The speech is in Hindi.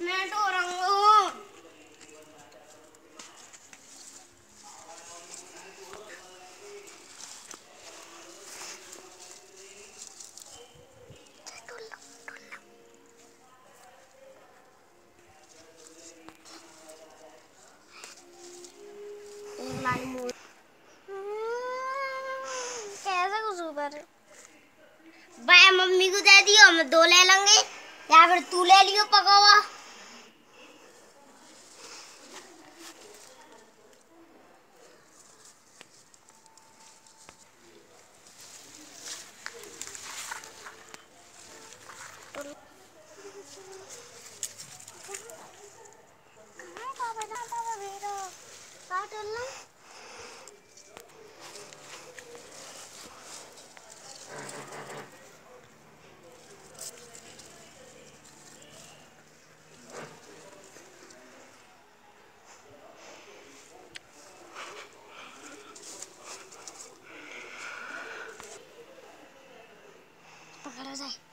मैं तो रंग भाई, मम्मी को दे दियो, हम दो ले लेंगे। या फिर तू ले लियो पका Pagar os aí.